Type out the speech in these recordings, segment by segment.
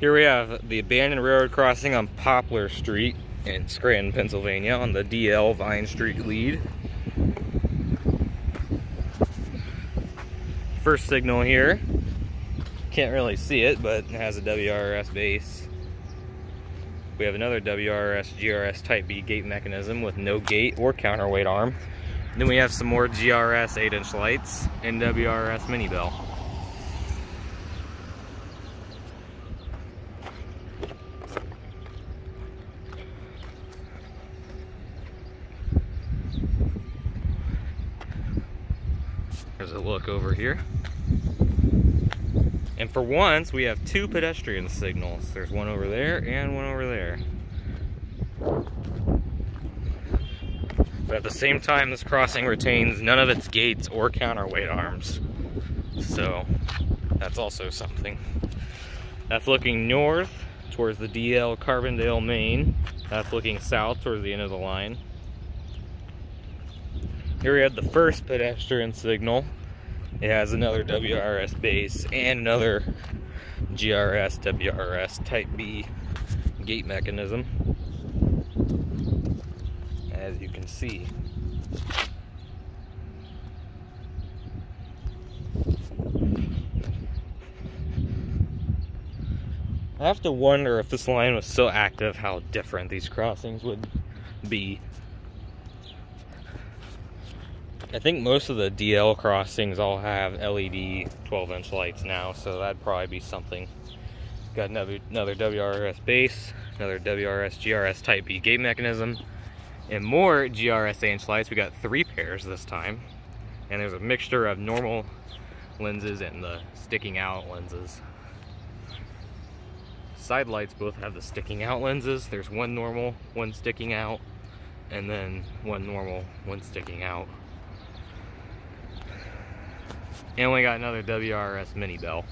Here we have the abandoned railroad crossing on Poplar Street in Scranton, Pennsylvania on the DL Vine Street lead. First signal here. Can't really see it, but it has a WRS base. We have another WRS GRS Type B gate mechanism with no gate or counterweight arm. Then we have some more GRS 8-inch lights and WRS mini bell. There's a look over here. And for once, we have two pedestrian signals. There's one over there and one over there. But at the same time, this crossing retains none of its gates or counterweight arms. So, that's also something. That's looking north towards the DL Carbondale Main. That's looking south towards the end of the line. Here we have the first pedestrian signal. It has another WRS base and another GRS WRS Type B gate mechanism. As you can see. I have to wonder if this line was so active, how different these crossings would be. I think most of the DL crossings all have LED 12 inch lights now, so that'd probably be something. Got another, another WRS base, another WRS GRS Type B gate mechanism, and more GRS inch lights. We got three pairs this time, and there's a mixture of normal lenses and the sticking out lenses. Side lights both have the sticking out lenses. There's one normal, one sticking out, and then one normal, one sticking out. And we got another WRS mini bell.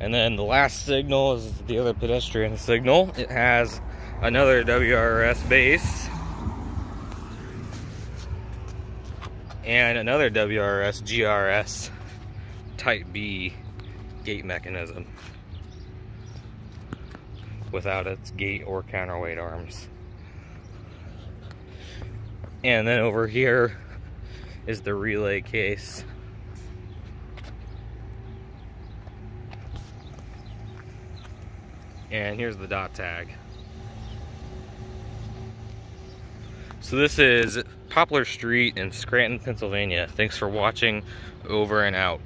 And then the last signal is the other pedestrian signal. It has another WRS base. And another WRS GRS Type B gate mechanism without its gate or counterweight arms. And then over here is the relay case. And here's the dot tag. So this is Poplar Street in Scranton, Pennsylvania. Thanks for watching. Over and out.